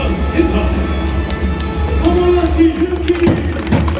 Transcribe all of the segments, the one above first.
番センター小林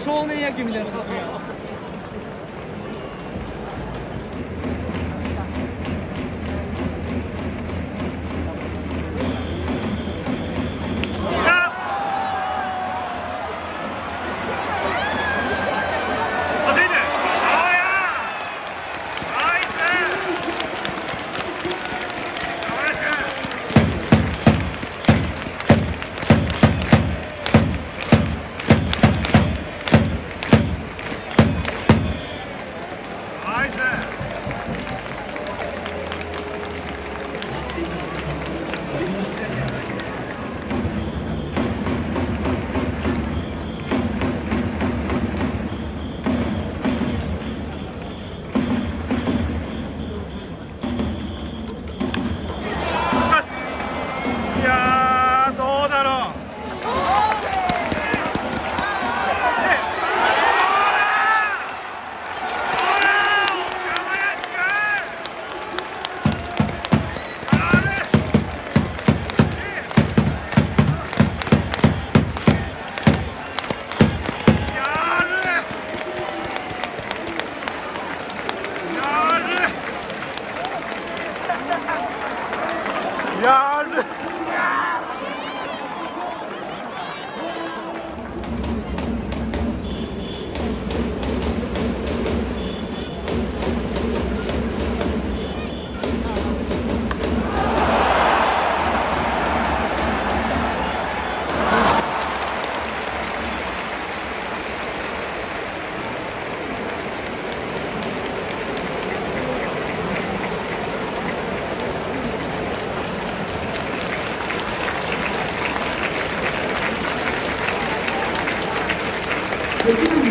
Шел на Ягимлер. Gracias. Gracias.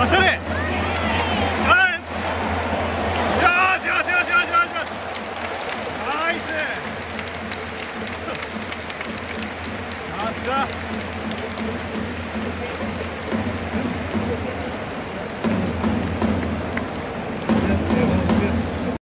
ましたねナイス。